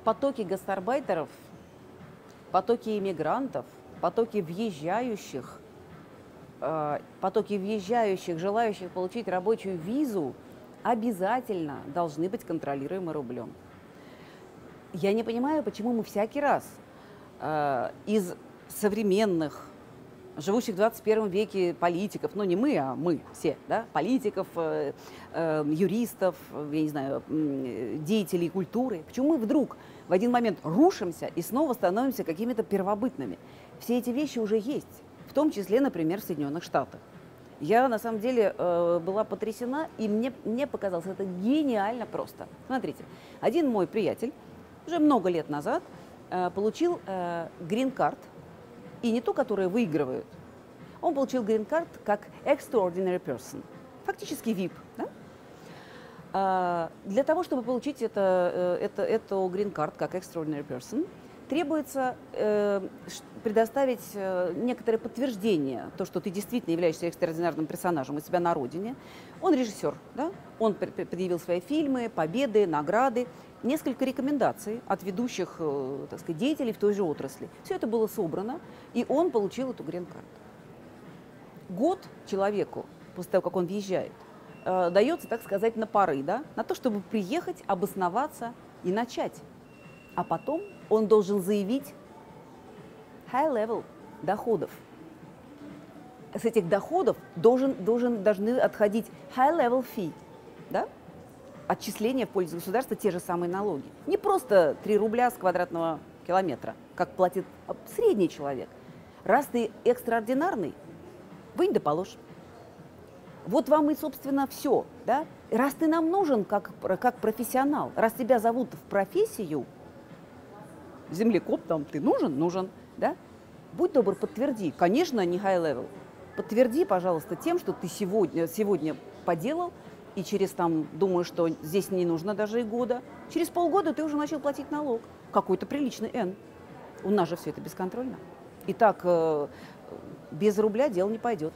потоки гастарбайтеров, потоки иммигрантов, потоки въезжающих, э, потоки въезжающих, желающих получить рабочую визу обязательно должны быть контролируемы рублем. Я не понимаю, почему мы всякий раз э, из современных живущих в 21 веке политиков, ну не мы, а мы все, да, политиков, э, э, юристов, я не знаю, э, деятелей культуры, почему мы вдруг в один момент рушимся и снова становимся какими-то первобытными? Все эти вещи уже есть, в том числе, например, в Соединенных Штатах. Я на самом деле э, была потрясена, и мне, мне показалось это гениально просто. Смотрите, один мой приятель уже много лет назад э, получил э, грин-карт и не ту, которую выигрывают. Он получил грин-карт как extraordinary person, фактически VIP. Да? А, для того, чтобы получить это, э, это, эту грин-карт как extraordinary person, требуется э, предоставить э, некоторое подтверждение, то, что ты действительно являешься экстраординарным персонажем у себя на родине. Он режиссер, да? он предъявил свои фильмы, победы, награды, несколько рекомендаций от ведущих э, так сказать, деятелей в той же отрасли. Все это было собрано, и он получил эту грин-карту. Год человеку, после того, как он въезжает, э, дается, так сказать, на поры, да? на то, чтобы приехать, обосноваться и начать. А потом он должен заявить high level доходов. С этих доходов должен, должен, должны отходить high level fee, да? отчисления в пользу государства, те же самые налоги. Не просто 3 рубля с квадратного километра, как платит средний человек. Раз ты экстраординарный, вынь да положь. Вот вам и, собственно, все. Да? Раз ты нам нужен как, как профессионал, раз тебя зовут в профессию, землекоп там, ты нужен? Нужен. Да? Будь добр, подтверди. Конечно, не high level. Подтверди, пожалуйста, тем, что ты сегодня, сегодня поделал, и через там, думаю, что здесь не нужно даже и года, через полгода ты уже начал платить налог. Какой-то приличный N. У нас же все это бесконтрольно. И так э, без рубля дело не пойдет.